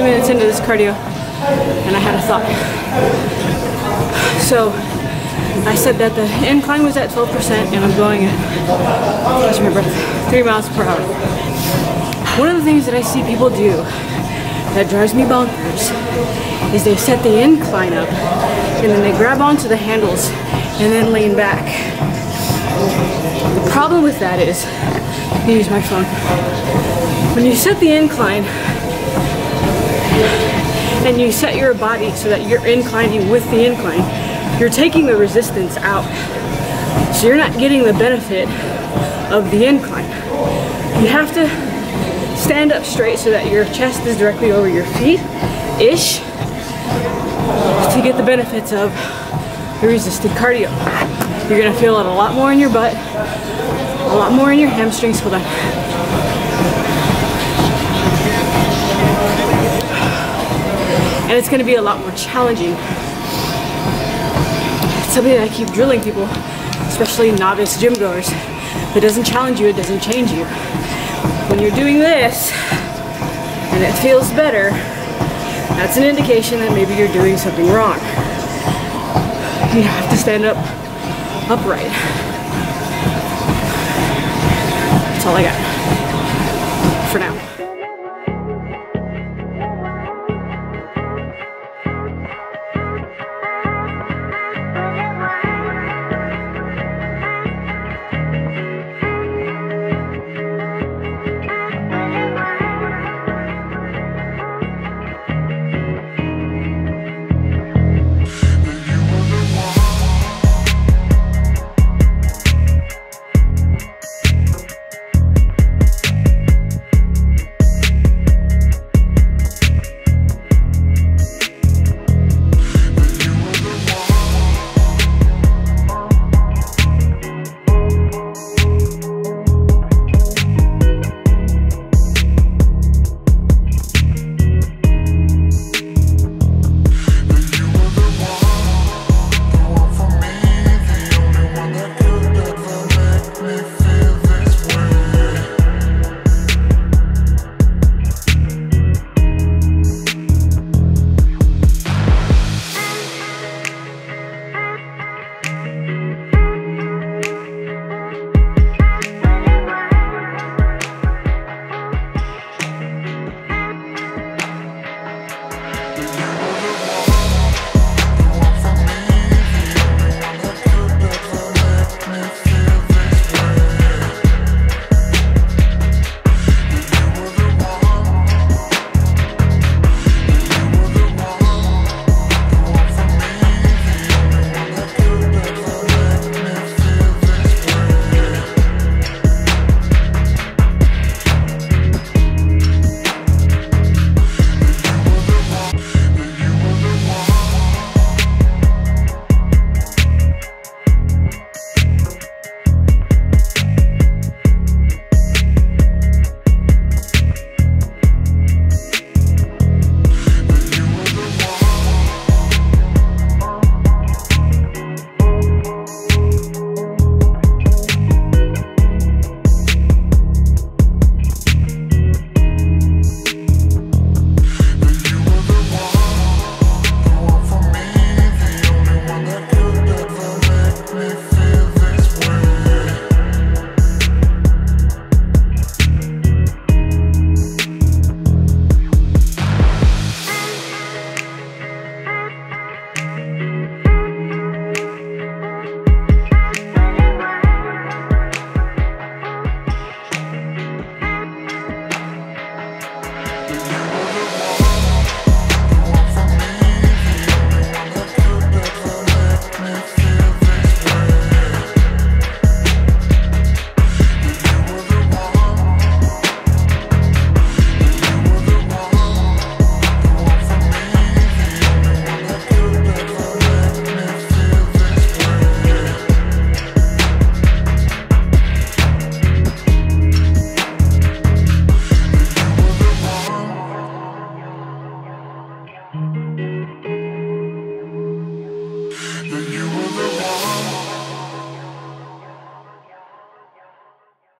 20 minutes into this cardio and I had a thought. So I said that the incline was at 12% and I'm going at, catch my breath, three miles per hour. One of the things that I see people do that drives me bonkers is they set the incline up and then they grab onto the handles and then lean back. The problem with that is, use my phone. When you set the incline and you set your body so that you're inclining with the incline, you're taking the resistance out. So you're not getting the benefit of the incline. You have to stand up straight so that your chest is directly over your feet, ish, to get the benefits of the resisted cardio. You're gonna feel it a lot more in your butt, a lot more in your hamstrings. Hold on. And it's gonna be a lot more challenging. It's something that I keep drilling people, especially novice gym goers. If it doesn't challenge you, it doesn't change you. When you're doing this, and it feels better, that's an indication that maybe you're doing something wrong. You have to stand up upright. That's all I got.